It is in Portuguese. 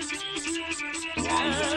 Yeah.